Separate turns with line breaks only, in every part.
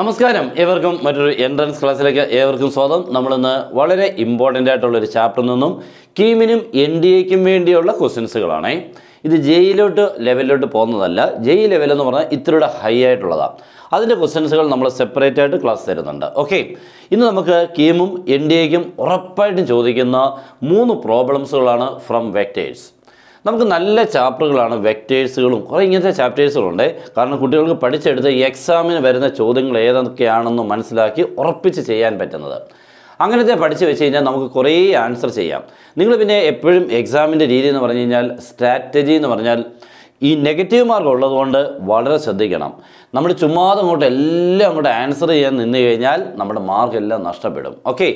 നമസ്കാരം. ഏവർക്കും മറ്റൊരു എൻട്രൻസ് ക്ലാസ്സിലേക്ക് ഏവർക്കും സ്വാഗതം. നമ്മളിന്ന് വളരെ ഇമ്പോർട്ടന്റ് ആയിട്ടുള്ള ഒരു ചാപ്റ്ററിൽ നിന്നും കീമിനും എൻ ഡി എക്കും വേണ്ടിയുള്ള ക്വസ്റ്റ്യൻസുകളാണേ ഇത് ജെയിലോട്ട് ലെവലിലോട്ട് പോകുന്നതല്ല. ജെയ് ലെവൽ എന്ന് പറഞ്ഞാൽ ഇത്രയുടെ ഹൈ ആയിട്ടുള്ളതാണ് അതിന്റെ ക്വസ്റ്റ്യൻസുകൾ നമ്മൾ സെപ്പറേറ്റ് ആയിട്ട് ക്ലാസ് തരുന്നുണ്ട്. ഓക്കെ ഇന്ന് നമുക്ക് കീമും എൻ ഡി എക്കും ഉറപ്പായിട്ടും ചോദിക്കുന്ന മൂന്ന് പ്രോബ്ലംസുകളാണ് ഫ്രം വെക്ടേഴ്സ് നമുക്ക് നല്ല ചാപ്റ്ററുകളാണ് വെക്റ്റേഴ്സുകളും കുറേ ഇങ്ങനത്തെ ചാപ്റ്റേഴ്സുകളുണ്ട് കാരണം കുട്ടികൾക്ക് പഠിച്ചെടുത്ത് എക്സാമിന് വരുന്ന ചോദ്യങ്ങൾ ഏതൊക്കെയാണെന്ന് മനസ്സിലാക്കി ഉറപ്പിച്ച് ചെയ്യാൻ പറ്റുന്നത്. അങ്ങനത്തെ പഠിച്ച് വെച്ച് കഴിഞ്ഞാൽ നമുക്ക് കുറേ ആൻസർ ചെയ്യാം. നിങ്ങൾ പിന്നെ എപ്പോഴും എക്സാമിന്റെ രീതി എന്ന് പറഞ്ഞു കഴിഞ്ഞാൽ സ്ട്രാറ്റജി എന്ന് പറഞ്ഞാൽ ഈ നെഗറ്റീവ് മാർക്ക് ഉള്ളതുകൊണ്ട് വളരെ ശ്രദ്ധിക്കണം. നമ്മൾ ചുമ്മാതെ അങ്ങോട്ട് എല്ലാം അങ്ങോട്ട് ആൻസർ ചെയ്യാൻ നിന്ന് കഴിഞ്ഞാൽ നമ്മുടെ മാർക്ക് എല്ലാം നഷ്ടപ്പെടും. ഓക്കെ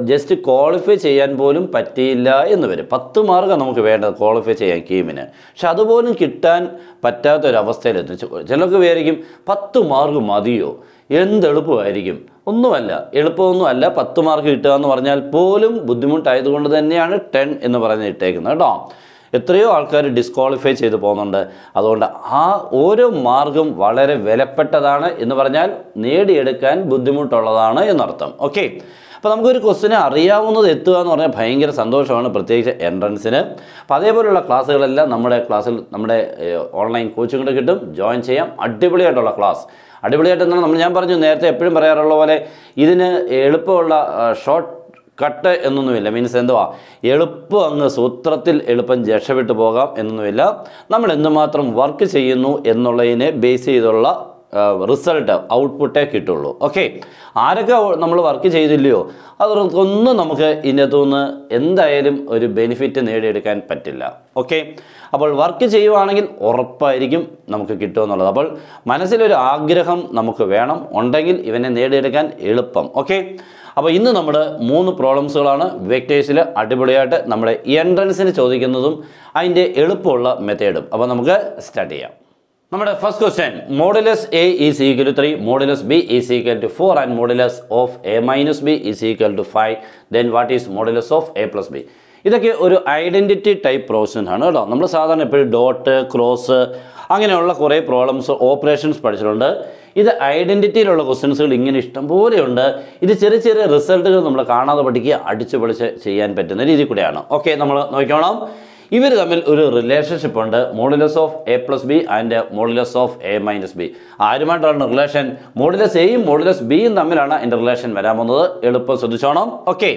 ജസ്റ്റ് ക്വാളിഫൈ ചെയ്യാൻ പോലും പറ്റിയില്ല എന്ന് വരും. പത്ത് മാർക്കാണ് നമുക്ക് വേണ്ടത് ക്വാളിഫൈ ചെയ്യാൻ കീമിന് പക്ഷെ അതുപോലും കിട്ടാൻ പറ്റാത്ത ഒരു ചെ- ചിലർക്ക് വിചാരിക്കും പത്ത് മാർക്ക് മതിയോ? എന്തെളുപ്പമായിരിക്കും ഒന്നുമല്ല. എളുപ്പമൊന്നുമല്ല പത്ത് മാർക്ക് കിട്ടുക എന്ന് പറഞ്ഞാൽ പോലും ബുദ്ധിമുട്ടായതുകൊണ്ട് തന്നെയാണ് ടെൻ എന്ന് പറഞ്ഞ് ഇട്ടേക്കുന്നത്. കേട്ടോ? എത്രയോ ആൾക്കാർ ഡിസ്ക്വാളിഫൈ ചെയ്തു പോകുന്നുണ്ട്. അതുകൊണ്ട് ആ ഓരോ മാർഗം വളരെ വിലപ്പെട്ടതാണ് എന്ന് പറഞ്ഞാൽ നേടിയെടുക്കാൻ ബുദ്ധിമുട്ടുള്ളതാണ് എന്നർത്ഥം. ഓക്കെ അപ്പോൾ നമുക്കൊരു ക്വസ്റ്റിനെ അറിയാവുന്നത് എത്തുക എന്ന് പറഞ്ഞാൽ ഭയങ്കര സന്തോഷമാണ് പ്രത്യേകിച്ച് എൻട്രൻസിന് അപ്പോൾ അതേപോലെയുള്ള ക്ലാസ്സുകളെല്ലാം നമ്മുടെ ക്ലാസ്സിൽ നമ്മുടെ ഓൺലൈൻ കോച്ചിങ്ങിൽ കിട്ടും. ജോയിൻ ചെയ്യാം. അടിപൊളിയായിട്ടുള്ള ക്ലാസ് അടിപൊളിയായിട്ട് എന്താണ്? നമ്മൾ ഞാൻ പറഞ്ഞു നേരത്തെ എപ്പോഴും പറയാറുള്ള പോലെ ഇതിന് എളുപ്പമുള്ള ഷോർട്ട് കട്ട് എന്നൊന്നുമില്ല. മീൻസ് എന്തുവാ? എളുപ്പം അങ്ങ് സൂത്രത്തിൽ എളുപ്പം രക്ഷപ്പെട്ടു പോകാം എന്നൊന്നുമില്ല. നമ്മൾ എന്തുമാത്രം വർക്ക് ചെയ്യുന്നു എന്നുള്ളതിനെ ബേസ് ചെയ്തുള്ള റിസൾട്ട് ഔട്ട്പുട്ടേ കിട്ടുള്ളൂ. ഓക്കെ ആരൊക്കെ നമ്മൾ വർക്ക് ചെയ്തില്ലയോ? അതൊന്നും നമുക്ക് ഇതിനകത്തുനിന്ന് എന്തായാലും ഒരു ബെനിഫിറ്റ് നേടിയെടുക്കാൻ പറ്റില്ല. ഓക്കെ അപ്പോൾ വർക്ക് ചെയ്യുവാണെങ്കിൽ ഉറപ്പായിരിക്കും നമുക്ക് കിട്ടുമെന്നുള്ളത് അപ്പോൾ മനസ്സിലൊരു ആഗ്രഹം നമുക്ക് വേണം. ഉണ്ടെങ്കിൽ ഇവനെ നേടിയെടുക്കാൻ എളുപ്പം. ഓക്കെ അപ്പോൾ ഇന്ന് നമ്മൾ മൂന്ന് പ്രോബ്ലംസുകളാണ് വെക്ടേഴ്സിൽ അടിപൊളിയായിട്ട് നമ്മുടെ എൻട്രൻസിന് ചോദിക്കുന്നതും അതിന്റെ എളുപ്പമുള്ള മെത്തേഡും. അപ്പോൾ നമുക്ക് സ്റ്റാർട്ട് ചെയ്യാം. നമ്മുടെ first question modulus A is equal to three modulus B is equal to four and modulus of A minus B is equal to five then what is modulus of A plus B ഇതൊക്കെ ഒരു identity type process ആണ് കേട്ടോ. നമ്മൾ സാധാരണ എപ്പോഴും dot cross അങ്ങനെയുള്ള കുറേ problems operations പഠിച്ചിട്ടുണ്ട്. ഇത് ഐഡന്റിറ്റിയിലുള്ള ക്വസ്റ്റ്യൻസുകൾ ഇങ്ങനെ ഇഷ്ടംപോലെയുണ്ട് ഇത് ചെറിയ ചെറിയ റിസൾട്ടുകൾ നമ്മൾ കാണാതെ പഠിക്കുക അടിച്ചു പൊളിച്ച് ചെയ്യാൻ പറ്റുന്ന രീതി കൂടെയാണ്. ഓക്കെ നമ്മൾ നോക്കിക്കോണം. ഇവർ തമ്മിൽ ഒരു റിലേഷൻഷിപ്പ് ഉണ്ട്. Modulus of A plus B and modulus of A minus B ആരുമായിട്ടാണ് relation modulus എയും മോഡുലസ് ബിയും തമ്മിലാണ് എന്റെ റിലേഷൻ വരാൻ പോകുന്നത്. എളുപ്പം ശ്രദ്ധിച്ചോണം. ഓക്കെ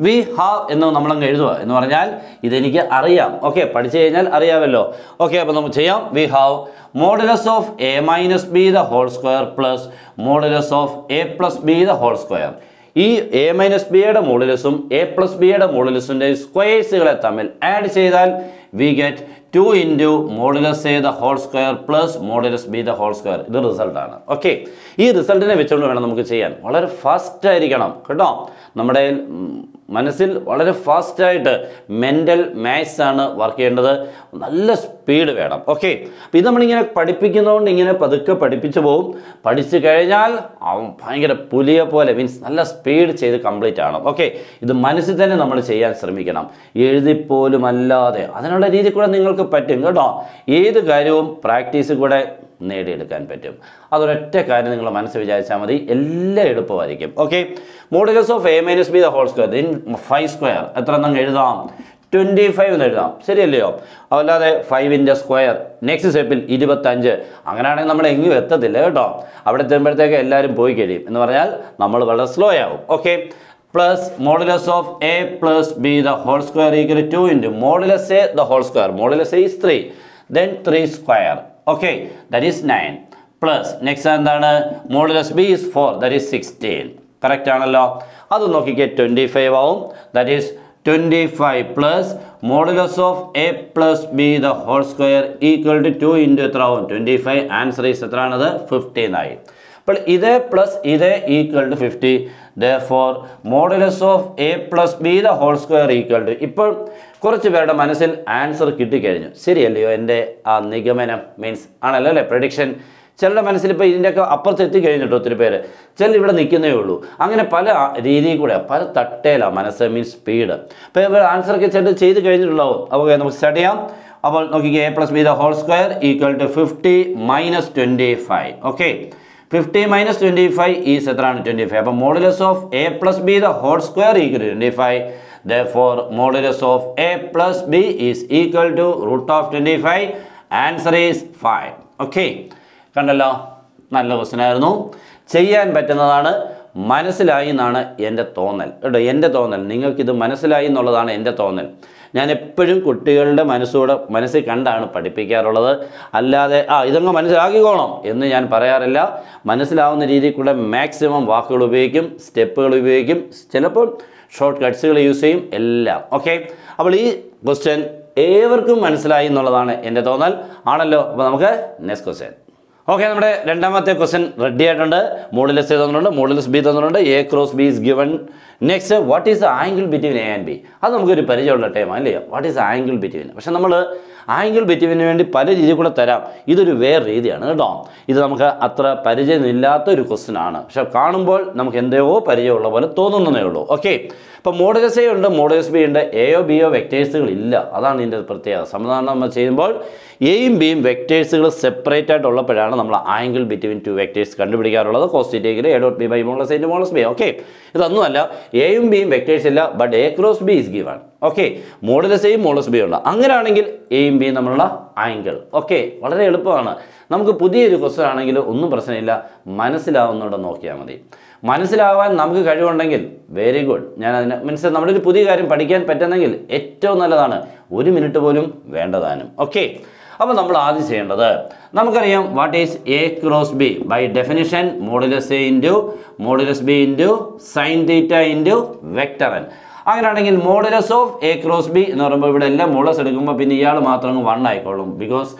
വി ഹാവ് എന്ന് നമ്മളങ്ങ് എഴുതുക എന്ന് പറഞ്ഞാൽ ഇതെനിക്ക് അറിയാം. ഓക്കെ പഠിച്ചു കഴിഞ്ഞാൽ അറിയാമല്ലോ. ഓക്കെ അപ്പോൾ നമുക്ക് ചെയ്യാം. We have modulus of A minus B the whole square plus modulus of A plus B the whole square. ഈ എ മൈനസ് ബിയുടെ മോഡുലസും എ പ്ലസ് ബിയുടെ മോഡുലസിന്റെ സ്ക്വയേഴ്സുകളെ തമ്മിൽ ആഡ് ചെയ്താൽ we get two into modulus A the whole square plus modulus B the whole square. ഇത് റിസൾട്ടാണ്. Okay ഈ റിസൾട്ടിനെ വെച്ചുകൊണ്ട് വേണം നമുക്ക് ചെയ്യാൻ. വളരെ ഫാസ്റ്റ് ആയിരിക്കണം. കേട്ടോ? നമ്മുടെ മനസ്സിൽ വളരെ ഫാസ്റ്റായിട്ട് മെന്റൽ ആണ് വർക്ക് ചെയ്യേണ്ടത്. നല്ല സ്പീഡ് വേണം. ഓക്കെ അപ്പോൾ ഇത് നമ്മളിങ്ങനെ പഠിപ്പിക്കുന്നതുകൊണ്ട് ഇങ്ങനെ പതുക്കെ പഠിപ്പിച്ചു പോകും പഠിച്ചു കഴിഞ്ഞാൽ ഭയങ്കര പുലിയെ പോലെ മീൻസ് നല്ല സ്പീഡ് ചെയ്ത് കംപ്ലീറ്റ് ആണ് ഓക്കെ ഇത് മനസ്സിൽ തന്നെ നമ്മൾ ചെയ്യാൻ ശ്രമിക്കണം. എഴുതിപ്പോലും അല്ലാതെ അതിനുള്ള രീതി കൂടെ നിങ്ങൾക്ക് പറ്റും കേട്ടോ. ഏത് കാര്യവും പ്രാക്ടീസ് കൂടെ നേടിയെടുക്കാൻ പറ്റും. അതൊരൊറ്റ കാര്യം നിങ്ങൾ മനസ്സ് വിചാരിച്ചാൽ മതി. എല്ലാം എളുപ്പമായിരിക്കും okay modulus of A minus B the whole square in five square എത്ര എന്നങ്ങ് എഴുതാം? ട്വന്റി ഫൈവ് എന്ന് എഴുതാം. ശരിയല്ലയോ? അല്ലാതെ ഫൈവിന്റെ സ്ക്വയർ നെക്സ്റ്റ് സ്റ്റെപ്പിൽ ഇരുപത്തഞ്ച്. അങ്ങനെയാണെങ്കിൽ നമ്മൾ എങ്ങും എത്തത്തില്ല കേട്ടോ. അവിടെ എത്തുമ്പോഴത്തേക്ക് എല്ലാവരും പോയി കഴിയും. എന്ന് പറഞ്ഞാൽ നമ്മൾ വളരെ സ്ലോ ആവും. Okay plus modulus of A plus B the whole square equal to into modulus A the whole square modulus A is three then three square okay that is nine plus next എന്താണ്? Modulus B is four that is sixteen correct ആണല്ലോ? അത് നോക്കിക്കേ twenty five ആവും. That is twenty five plus modulus of A plus B the whole square equal to two into എത്ര ആവും? Twenty five answer is എത്രയാണത്? Fifteen ആയി അപ്പോൾ ഇത് പ്ലസ് ഇത് equal to fifty therefore modulus of A plus B the whole square equal to ഇപ്പോൾ കുറച്ച് പേരുടെ മനസ്സിൽ ആൻസർ കിട്ടിക്കഴിഞ്ഞു. ശരിയല്ലയോ എന്റെ ആ നിഗമനം? മീൻസ് ആണല്ലോ അല്ലേ? പ്രഡിക്ഷൻ ചിലരുടെ മനസ്സിൽ ഇപ്പോൾ ഇതിന്റെയൊക്കെ അപ്പുറത്ത് എത്തിക്കഴിഞ്ഞിട്ട് ഒത്തിരി പേര്. ചിലർ ഇവിടെ നിൽക്കുന്നേ ഉള്ളൂ. അങ്ങനെ പല രീതിയിൽ കൂടെ പല തട്ടേലാണ് മനസ്സ് മീൻസ് സ്പീഡ് അപ്പോൾ ഇവർ ആൻസറൊക്കെ ചിലർ ചെയ്ത് കഴിഞ്ഞിട്ടുണ്ടാവും. അപ്പോൾ നമുക്ക് സ്റ്റാർട്ട് ചെയ്യാം. അപ്പോൾ നോക്കിക്കുക A plus B the whole square equal to fifty minus twenty five okay fifty minus twenty five is എത്രയാണ് ട്വന്റി ഫൈവ് അപ്പോൾ modulus of A plus B the whole square equal to twenty five therefore modulus of A plus B is equal to root of twenty five answer is five okay കണ്ടല്ലോ? നല്ല question ആയിരുന്നു. ചെയ്യാൻ പറ്റുന്നതാണ് മനസ്സിലായി എന്നാണ് എന്റെ തോന്നൽ. കേട്ടോ എന്റെ തോന്നൽ. നിങ്ങൾക്കിത് മനസ്സിലായി എന്നുള്ളതാണ് എന്റെ തോന്നൽ. ഞാൻ എപ്പോഴും കുട്ടികളുടെ മനസ്സോടെ മനസ്സിൽ കണ്ടാണ് പഠിപ്പിക്കാറുള്ളത്. അല്ലാതെ ആ ഇതങ്ങ് മനസ്സിലാക്കിക്കോണം എന്ന് ഞാൻ പറയാറില്ല. മനസ്സിലാവുന്ന രീതിയിൽ കൂടെ മാക്സിമം വാക്കുകൾ ഉപയോഗിക്കും സ്റ്റെപ്പുകൾ ഉപയോഗിക്കും. ചിലപ്പോൾ ഷോർട്ട് കട്ട്സുകൾ യൂസ് ചെയ്യും എല്ലാം. ഓക്കെ അപ്പോൾ ഈ ക്വസ്റ്റ്യൻ ഏവർക്കും മനസ്സിലായി എന്നുള്ളതാണ് എന്റെ തോന്നൽ. ആണല്ലോ? അപ്പോൾ നമുക്ക് നെക്സ്റ്റ് ക്വസ്റ്റ്യൻ ഓക്കെ നമ്മുടെ രണ്ടാമത്തെ ക്വസ്റ്റ്യൻ റെഡി ആയിട്ടുണ്ട്. മോഡുലസ് തന്നിട്ടുണ്ട് മോഡുലസ് ബി തന്നിട്ടുണ്ട്. A cross B is given next what is the angle between A and B അത് നമുക്കൊരു പരിചയമുള്ള ടൈം അല്ലേ? വാട്ട് ഈസ് ആംഗിൾ ബിറ്റ്വീൻ പക്ഷേ നമ്മൾ ആംഗിൾ ബിറ്റ്വീന് വേണ്ടി പല രീതിയിൽ കൂടെ തരാം. ഇതൊരു വേറെ രീതിയാണ് കേട്ടോ. ഇത് നമുക്ക് അത്ര പരിചയമില്ലാത്ത ഒരു ക്വസ്റ്റ്യൻ ആണ്. പക്ഷെ കാണുമ്പോൾ നമുക്ക് എന്തെയോ പരിചയമുള്ള പോലെ തോന്നുന്നതേ ഉള്ളൂ. ഓക്കെ ഇപ്പോൾ മോഡസ് എ ഉണ്ട് മോഡസ് ബി ഉണ്ട്. എയോ ബിയോ വെക്റ്റേഴ്സുകൾ ഇല്ല. അതാണ് ഇതിന്റെ പ്രത്യേകത. സമാധാനം നമ്മൾ ചെയ്യുമ്പോൾ എയും ബിയും വെക്റ്റേഴ്സുകൾ സെപ്പറേറ്റ് ആയിട്ട് ഉള്ളപ്പോഴാണ് നമ്മൾ ആംഗിൾ ബിറ്റ്വീൻ ടു വെക്റ്റേഴ്സ് കണ്ടുപിടിക്കാറുള്ളത്. കോസ്റ്റിറ്റേക്കിൽ A dot B by modulus A modulus B okay ഇതൊന്നുമല്ല. എയും ബിയും വെക്ടേഴ്സ് ഇല്ല but A cross B is given okay modulus എയും മോഡസ് ബി ഉണ്ട് അങ്ങനെയാണെങ്കിൽ എയും ബിയും തമ്മിലുള്ള ആംഗിൾ ഓക്കെ വളരെ എളുപ്പമാണ്. നമുക്ക് പുതിയൊരു ക്വസ്റ്റൻ ആണെങ്കിൽ ഒന്നും പ്രശ്നമില്ല. മനസ്സിലാവുന്നവിടെ നോക്കിയാൽ മതി. മനസ്സിലാവാൻ നമുക്ക് കഴിവുണ്ടെങ്കിൽ വെരി ഗുഡ് ഞാൻ അതിനെ മീൻസ് നമ്മുടെ ഒരു പുതിയ കാര്യം പഠിക്കാൻ പറ്റുന്നെങ്കിൽ ഏറ്റവും നല്ലതാണ് ഒരു മിനിറ്റ് പോലും വേണ്ടതാനും. ഓക്കെ അപ്പോൾ നമ്മൾ ആദ്യം ചെയ്യേണ്ടത് നമുക്കറിയാം what is A cross B by definition modulus A into modulus B into sine theta into vector N അങ്ങനെയാണെങ്കിൽ modulus of A cross B എന്ന് പറയുമ്പോൾ ഇവിടെ എല്ലാം മോഡലസ് എടുക്കുമ്പോൾ പിന്നെ ഇയാൾ മാത്രം അങ്ങ് വൺ ആയിക്കോളും. ബിക്കോസ്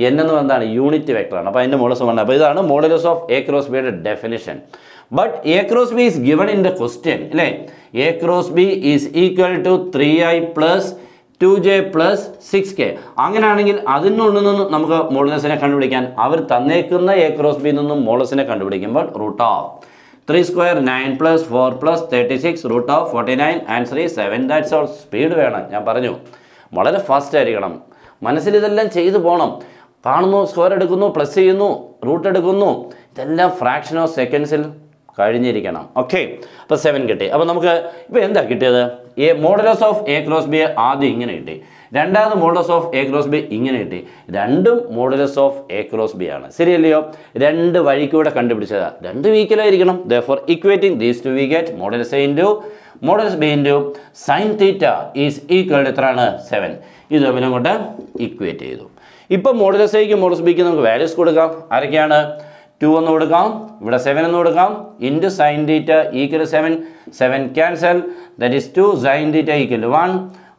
എൻ എന്ന് എന്താണ് യൂണിറ്റ് വെക്ടറാണ് അപ്പോൾ അതിന്റെ മോഡസ് വൺ അപ്പോൾ ഇതാണ് മോഡലസ് ഓഫ് എ ക്രോസ് ബിയുടെ definition but A cross B is given in the question അല്ലേ? A cross B is equal to three I plus two J plus six K അങ്ങനെയാണെങ്കിൽ അതിനുള്ളിൽ നിന്നും നമുക്ക് മോളസിനെ കണ്ടുപിടിക്കാൻ. അവർ തന്നേക്കുന്ന എ ക്രോസ് ബിയിൽ നിന്നും മോളസിനെ കണ്ടുപിടിക്കുമ്പോൾ root of three square nine plus four plus thirty six root of forty nine answer ഈ സെവൻ ദാറ്റ്സ് ഓൾ സ്പീഡ് വേണം. ഞാൻ പറഞ്ഞു. വളരെ ഫാസ്റ്റ് ആയിരിക്കണം. മനസ്സിൽ ഇതെല്ലാം ചെയ്തു പോകണം കാണുന്നു സ്ക്വയർ എടുക്കുന്നു പ്ലസ് ചെയ്യുന്നു റൂട്ട് എടുക്കുന്നു. ഇതെല്ലാം ഫ്രാക്ഷൻ ഓഫ് സെക്കൻഡ്സിൽ കഴിഞ്ഞിരിക്കണം. ഓക്കെ അപ്പോൾ സെവൻ കിട്ടി. അപ്പോൾ നമുക്ക് ഇപ്പൊ എന്താ കിട്ടിയത്? A modulus of A cross B ആദ്യം ഇങ്ങനെ കിട്ടി. രണ്ടാമത് modulus of A cross B ഇങ്ങനെ കിട്ടി. രണ്ടും modulus of A cross B ആണ്. ശരിയല്ലയോ? രണ്ട് വഴിക്കൂടെ കണ്ടുപിടിച്ചതാ. രണ്ട് വീക്കിലായിരിക്കണം therefore equating these two we get modulus A into modulus B into sine theta is equal എത്രയാണ്? സെവൻ ഇത് തമ്മിലും കൊണ്ട് ഇക്വേറ്റ് ചെയ്തു. ഇപ്പം മോഡലസ് എക്ക് മോഡൽസ് ബിക്ക് നമുക്ക് വാല്യൂസ് കൊടുക്കാം. ആരൊക്കെയാണ്? ടു എന്ന് കൊടുക്കാം. ഇവിടെ സെവൻ എന്ന് കൊടുക്കാം. Into sine theta equal seven seven cancel that is two sine theta equal one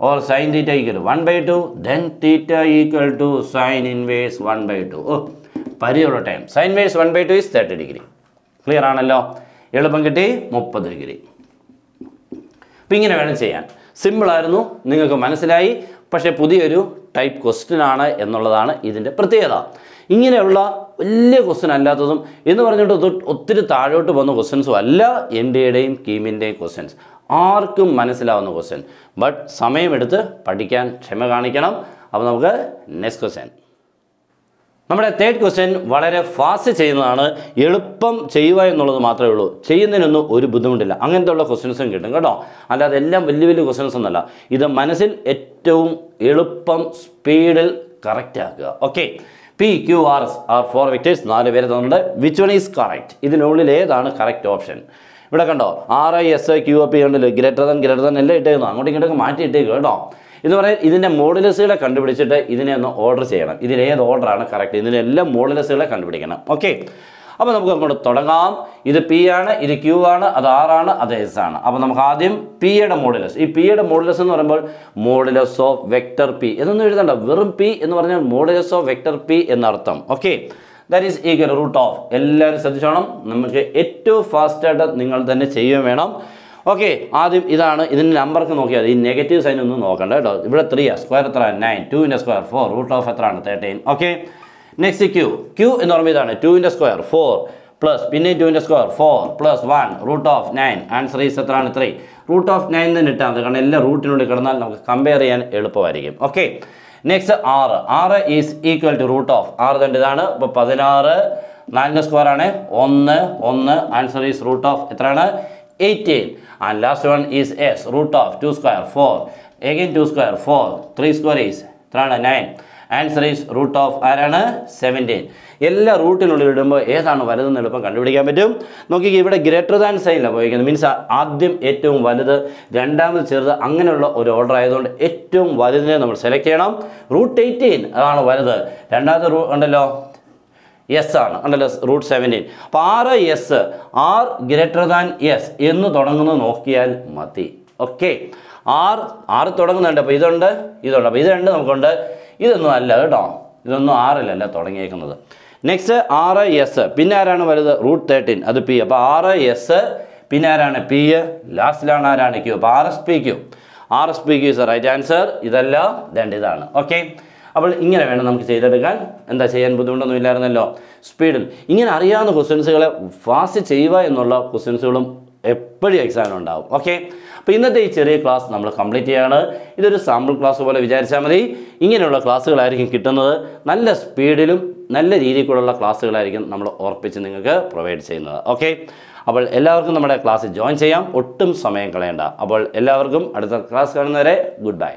or sine theta equal one by two then theta equal to sine inverse one by two oh പരിയുള്ള time sine verse one by two is thirty degree clear ആണല്ലോ? എളുപ്പം കിട്ടി. മുപ്പത് degree അപ്പം ഇങ്ങനെ വേണം ചെയ്യാൻ. സിമ്പിളായിരുന്നു നിങ്ങൾക്ക് മനസ്സിലായി. പക്ഷേ പുതിയൊരു ടൈപ്പ് ക്വസ്റ്റ്യൻ ആണ് എന്നുള്ളതാണ് ഇതിന്റെ പ്രത്യേകത. ഇങ്ങനെയുള്ള വലിയ ക്വസ്റ്റ്യൻ അല്ലാത്തതും എന്ന് പറഞ്ഞിട്ട് ഒത്തിരി താഴോട്ട് വന്ന ക്വസ്റ്റ്യൻസും അല്ല എൻ ഡിയുടെയും കീമിന്റെയും ക്വസ്റ്റ്യൻസ് ആർക്കും മനസ്സിലാവുന്ന ക്വസ്റ്റ്യൻ ബട്ട് സമയമെടുത്ത് പഠിക്കാൻ ക്ഷമ കാണിക്കണം. അപ്പോൾ നമുക്ക് നെക്സ്റ്റ് ക്വസ്റ്റ്യൻ നമ്മുടെ തേർഡ് ക്വസ്റ്റ്യൻ വളരെ ഫാസ്റ്റ് ചെയ്യുന്നതാണ്. എളുപ്പം ചെയ്യുക എന്നുള്ളത് മാത്രമേ ഉള്ളൂ. ചെയ്യുന്നതിനൊന്നും ഒരു ബുദ്ധിമുട്ടില്ല. അങ്ങനത്തെ ഉള്ള ക്വസ്റ്റ്യൻസും കിട്ടും കേട്ടോ. അല്ലാതെ എല്ലാം വലിയ വലിയ ക്വസ്റ്റ്യൻസ് ഒന്നല്ല ഇത് മനസ്സിൽ ഏറ്റവും എളുപ്പം സ്പീഡിൽ കറക്റ്റ് ആക്കുക. Okay P Q R S R four vectors നാല് പേര് തന്നിട്ടുണ്ട്. വിച്ച് വൺ ഈസ് കറക്റ്റ് ഇതിനുള്ളിൽ ഏതാണ് കറക്റ്റ് ഓപ്ഷൻ ഇവിടെ കണ്ടോ R I S I Q O P ഉണ്ടല്ലോ ഗ്രേറ്റർ ദൻ ഗ്രേറ്റർ ദൻ എല്ലാം ഇട്ടേക്കുന്നു. അങ്ങോട്ടും ഇങ്ങോട്ടൊക്കെ മാറ്റി ഇട്ടേക്കും കേട്ടോ. എന്ന് പറയാൻ ഇതിന്റെ മോഡലസുകളെ കണ്ടുപിടിച്ചിട്ട് ഇതിനെ ഒന്ന് ഓർഡർ ചെയ്യണം. ഇതിൽ ഏത് ഓർഡറാണ് കറക്റ്റ് ഇതിനെല്ലാം മോഡലസുകളെ കണ്ടുപിടിക്കണം. ഓക്കെ അപ്പോൾ നമുക്ക് അങ്ങോട്ട് തുടങ്ങാം. ഇത് പി ആണ് ഇത് ക്യൂ ആണ് അത് ആർ ആണ് അത് എസ് ആണ്. അപ്പോൾ നമുക്ക് ആദ്യം പിയുടെ മോഡുലസ് ഈ പിയുടെ മോഡുലസ് എന്ന് പറയുമ്പോൾ മോഡുലസ് ഓഫ് വെക്ടർ പി എന്നൊന്നും എഴുതണ്ട. വെറും പി എന്ന് പറഞ്ഞാൽ മോഡുലസ് ഓഫ് വെക്ടർ പി എന്നർത്ഥം. Okay that is equal root of എല്ലാവരും ശ്രദ്ധിച്ചോണം. നമുക്ക് ഏറ്റവും ഫാസ്റ്റായിട്ട് നിങ്ങൾ തന്നെ ചെയ്യുകയും വേണം. ഓക്കെ ആദ്യം ഇതാണ്. ഇതിന്റെ നമ്പർക്ക് നോക്കിയാൽ ഈ നെഗറ്റീവ് സൈൻ ഒന്നും നോക്കണ്ട കേട്ടോ. ഇവിടെ ത്രീ സ്ക്വയർ എത്ര നയൻ ടുവിന്റെ സ്ക്വയർ ഫോർ റൂട്ട് ഓഫ് എത്രയാണ്? Thirteen okay next Q Q എന്ന് പറയുമ്പോൾ ഇതാണ് ടുവിന്റെ സ്ക്വയർ ഫോർ പ്ലസ് പിന്നെ ടുവിന്റെ square four plus one root of nine answer is എത്രയാണ്? ത്രീ റൂട്ട് ഓഫ് നയൻ തന്നെ ഇട്ടാൽ മതി. കാരണം എല്ലാ റൂട്ടിനുള്ളിൽ കിടന്നാൽ നമുക്ക് കമ്പയർ ചെയ്യാൻ എളുപ്പമായിരിക്കും. Okay next R R is equal to root of ആറ് തന്നെ ഇതാണ്. ഇപ്പോൾ പതിനാറ് നാലിന്റെ സ്ക്വയർ ആണ്. ഒന്ന് ഒന്ന്. ആൻസർ ഈസ് റൂട്ട് ഓഫ് എത്രയാണ്? Eighteen and last one is S root of two square four again two square four three square is എത്രയാണ്? Nine answer is root of ആരാണ്? സെവന്റീൻ എല്ലാ റൂട്ടിനുള്ളിൽ ഇടുമ്പോൾ ഏതാണ് വലുതെന്ന് എളുപ്പം കണ്ടുപിടിക്കാൻ പറ്റും. നോക്കി ഇവിടെ ഗ്രേറ്റർ ദാൻ സൈനിലാണ് ഉപയോഗിക്കുന്നത് മീൻസ് ആദ്യം ഏറ്റവും വലുത് രണ്ടാമത് ചെറുത് അങ്ങനെയുള്ള ഒരു ഓർഡർ ആയതുകൊണ്ട് ഏറ്റവും വലുതിനെ നമ്മൾ സെലക്ട് ചെയ്യണം. റൂട്ട് എയ്റ്റീൻ അതാണ് വലുത്. രണ്ടാമത്തെ റൂ ഉണ്ടല്ലോ? എസ് ആണ്. ഉണ്ടല്ലോ റൂട്ട് സെവന്റീൻ അപ്പോൾ R S R greater than S എന്ന് തുടങ്ങുന്നത് നോക്കിയാൽ മതി. ഓക്കെ ആർ ആറ് തുടങ്ങുന്നുണ്ട്. അപ്പോൾ ഇതുണ്ട് ഇതുണ്ട്. അപ്പോൾ ഇത് രണ്ട് നമുക്കുണ്ട്. ഇതൊന്നും അല്ല കേട്ടോ. ഇതൊന്നും ആറിലല്ല തുടങ്ങിയേക്കുന്നത്. നെക്സ്റ്റ് ആറ് എസ് പിന്നെ ആരാണ് വലുത്? റൂട്ട് തേർട്ടീൻ അത് പി അപ്പോൾ ആറ് എസ് പിന്നെ ആരാണ്? പി ലാസ്റ്റിലാണ് ആരാണ് ക്യൂ അപ്പോൾ R S P Q R S P Q is right answer ഇതെല്ലാം രണ്ട് ഇതാണ്. ഓക്കെ അപ്പോൾ ഇങ്ങനെ വേണം നമുക്ക് ചെയ്തെടുക്കാൻ. എന്താ ചെയ്യാൻ ബുദ്ധിമുട്ടൊന്നും ഇല്ലായിരുന്നല്ലോ. സ്പീഡിൽ ഇങ്ങനെ അറിയാവുന്ന ക്വസ്റ്റ്യൻസുകളെ ഫാസ്റ്റ് ചെയ്യുക എന്നുള്ള ക്വസ്റ്റ്യൻസുകളും എപ്പോഴും എക്സാം ഉണ്ടാവും. ഓക്കെ അപ്പോൾ ഇന്നത്തെ ഈ ചെറിയ ക്ലാസ് നമ്മൾ കംപ്ലീറ്റ് ചെയ്യാണ്. ഇതൊരു സാമ്പിൾ ക്ലാസ് പോലെ വിചാരിച്ചാൽ മതി. ഇങ്ങനെയുള്ള ക്ലാസ്സുകളായിരിക്കും കിട്ടുന്നത്. നല്ല സ്പീഡിലും നല്ല രീതിക്കുള്ള ക്ലാസ്സുകളായിരിക്കും നമ്മൾ ഉറപ്പിച്ച് നിങ്ങൾക്ക് പ്രൊവൈഡ് ചെയ്യുന്നത്. ഓക്കെ അപ്പോൾ എല്ലാവർക്കും നമ്മുടെ ക്ലാസ് ജോയിൻ ചെയ്യാം. ഒട്ടും സമയം കളയണ്ട. അപ്പോൾ എല്ലാവർക്കും അടുത്ത ക്ലാസ് കാണുന്നവരെ ഗുഡ് ബൈ